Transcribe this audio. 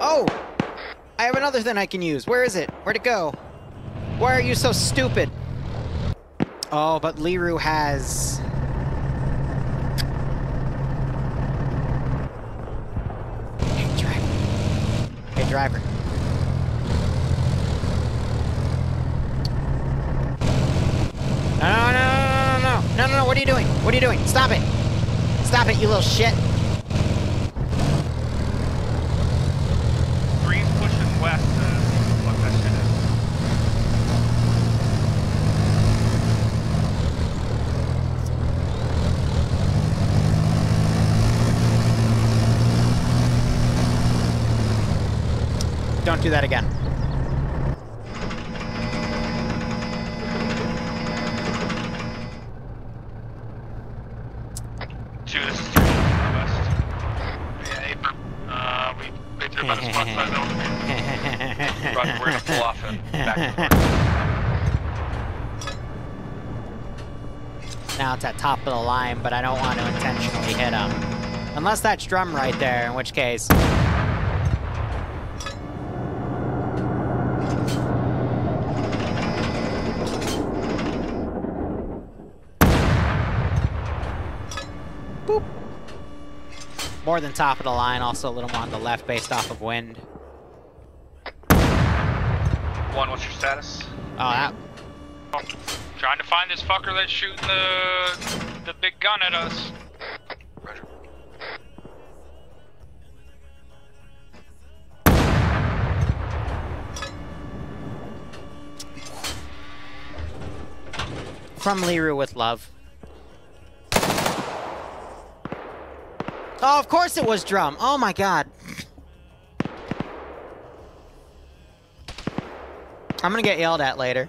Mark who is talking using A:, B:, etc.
A: Oh! I have another thing I can use. Where is it? Where'd it go? Why are you so stupid? Oh, but Liru has... Hey, driver. Hey, driver. No, no, no, no, no, no, no, no, no, what are you doing? What are you doing? Stop it! Stop it, you little shit!
B: Three's pushing west to what that shit is.
A: Don't do that again.
B: Two, this is two. Yeah, April. Uh, we wait through about a spot size zone. Run, we're gonna pull off and back.
A: Now it's at top of the line, but I don't want to intentionally hit him. Unless that's drum right there, in which case... More than top of the line, also a little more on the left based off of wind.
B: One, what's your status?
A: Oh, that...
C: Trying to find this fucker that's shooting the the big gun at us.
B: Roger.
A: From Liru with love. Oh, of course it was drum. Oh my god. I'm gonna get yelled at later.